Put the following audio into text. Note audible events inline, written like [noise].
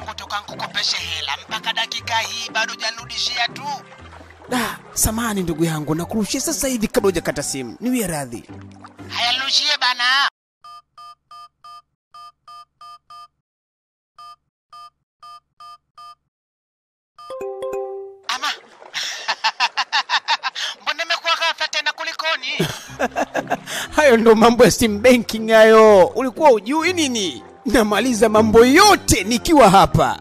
toka nkukopeshe hela mpaka dakika hii bado janirudishia tu. Da, samani ndugu yangu, nakurushia sasa hivi kabla hujakata simu. Niwie radhi. Haya, nirushie bana. Ama [laughs] mbona imekuwa ghafla tena, kulikoni? [laughs] Hayo ndo mambo ya sim banking hayo. Ulikuwa ujui nini? Namaliza mambo yote nikiwa hapa.